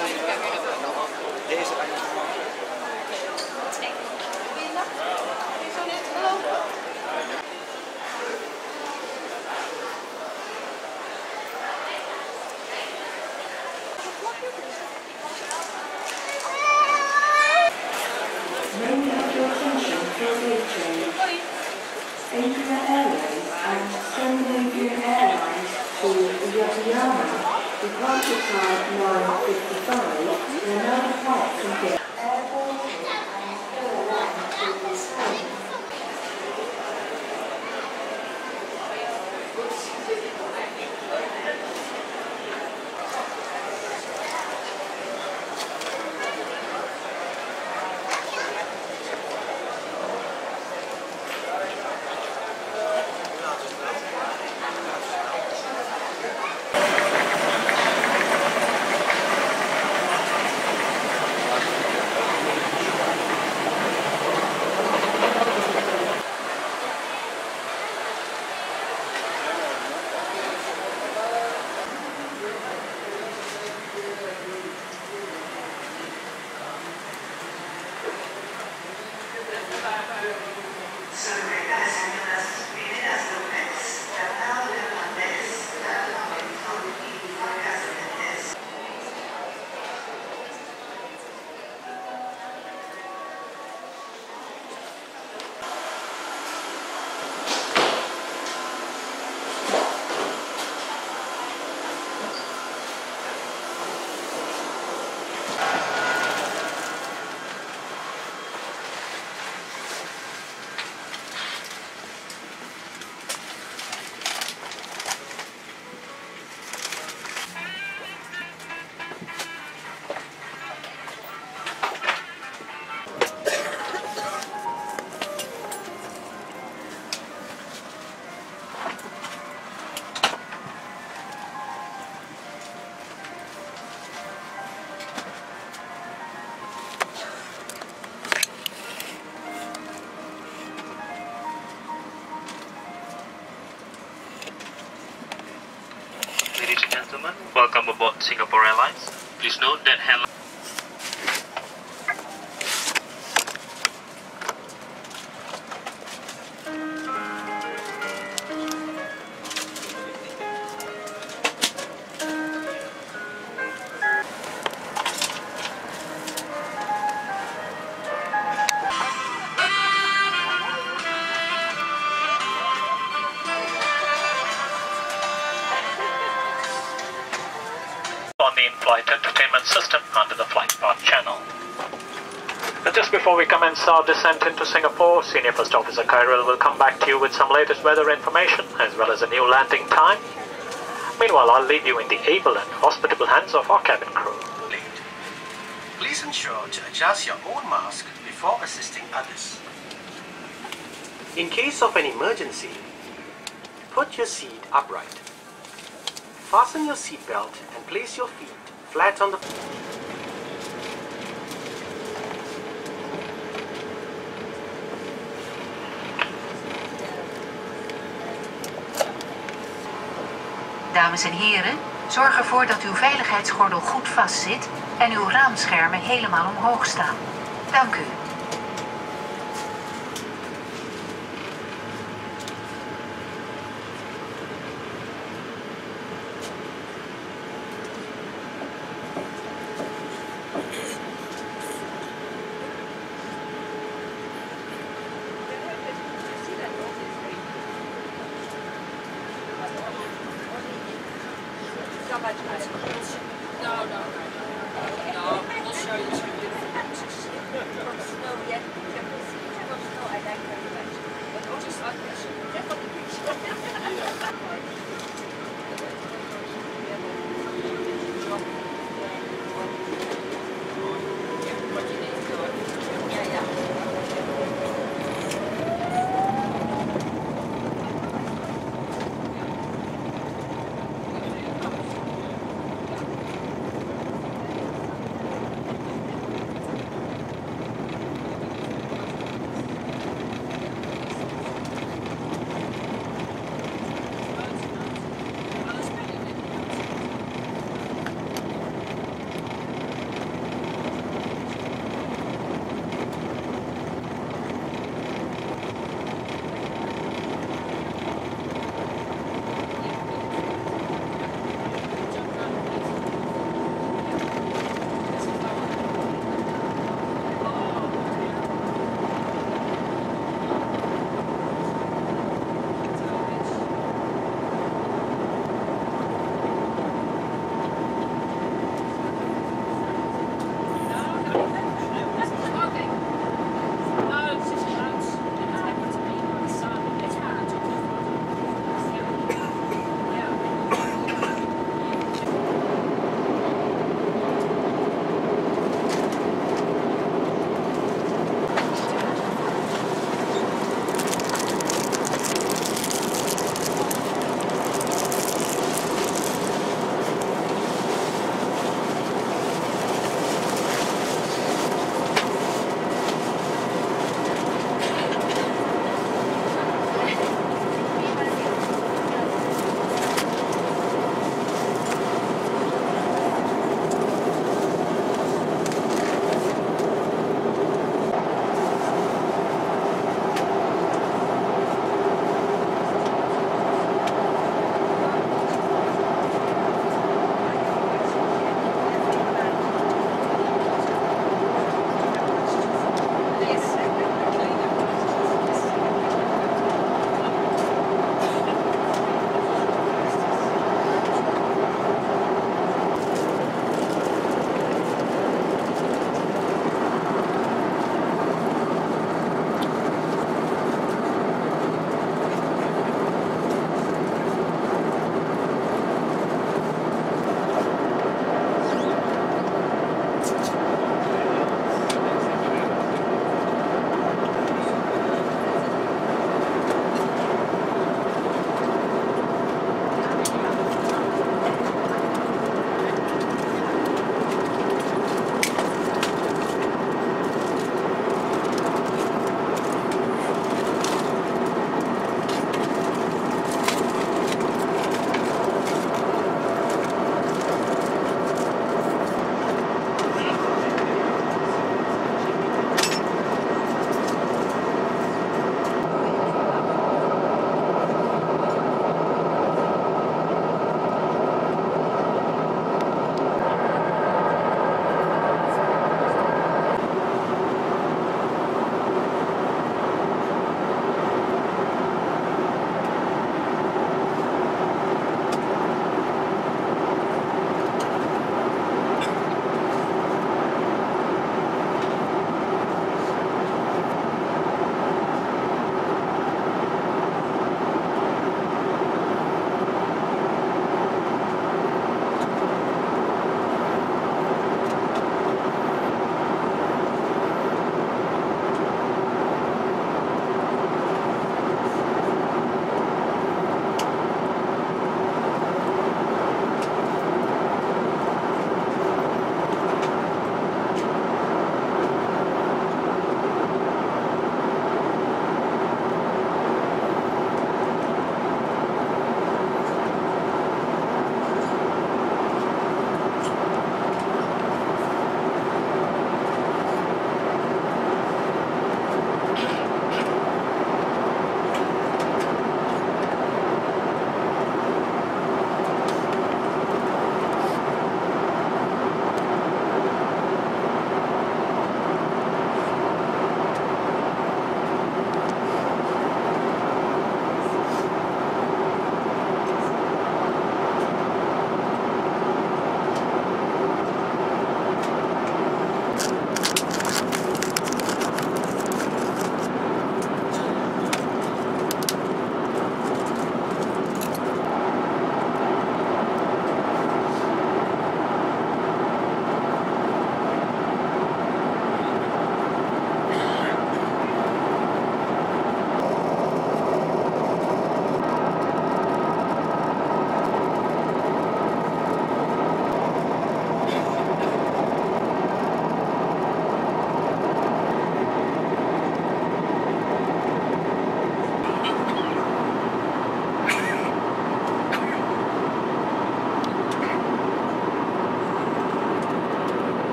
Deze. Wil je nog? Wil je? Arkansas, 955, and 95. Gentlemen, welcome aboard Singapore Airlines. Please note that in-flight entertainment system under the flight path channel. And just before we commence our descent into Singapore, Senior First Officer Kyril will come back to you with some latest weather information as well as a new landing time. Meanwhile, I'll leave you in the able and hospitable hands of our cabin crew. Please ensure to adjust your own mask before assisting others. In case of an emergency, put your seat upright. Fasten your seatbelt and place your feet flat on the Dames en heren, zorg ervoor dat uw veiligheidsgordel goed vastzit en uw raamschermen helemaal omhoog staan. Dank u.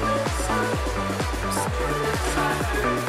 Thank you.